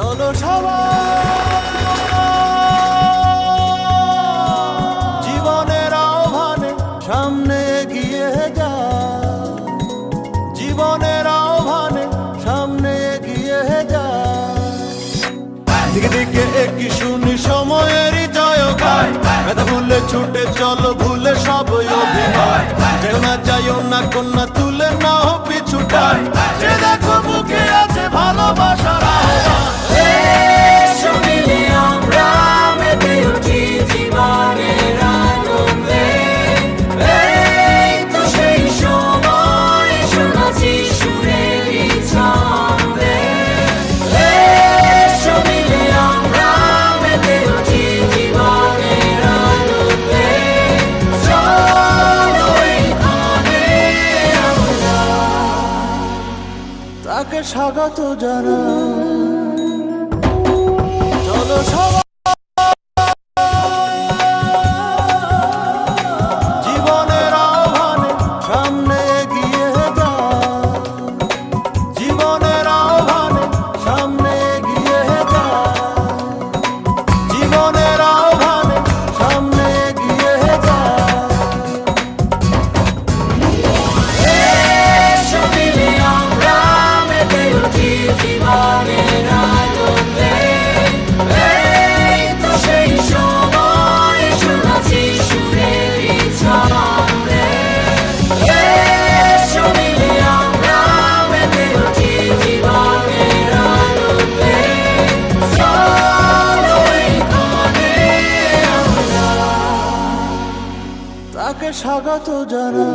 সবাই জীবনের আহ্বানে সামনে এগিয়ে যা। জীবনের আহ্বানে সামনে এগিয়ে যা। দিকে একই শুনি ব্যথা ভুলে ছুটে চলো, ভুলে সব অভিনয়। যেও না যাইও না কন্যা তুলে না হো পিছুটায় তাকে স্বাগত জানা চলো সবাই তাকে স্বাগত জানা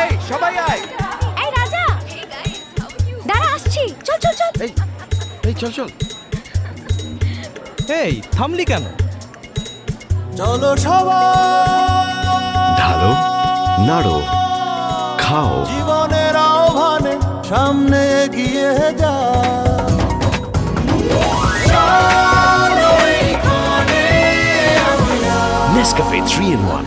এই সবাই আয়। এই রাজা। দাঁড়া আসছি। চল চল চল। এই এই চল চল। এই থামলি কেন? চলো সবাই। ঢালো নাড়ো খাও। জীবনের আহ্বানে সামনে এগিয়ে যা। Nescafe three in one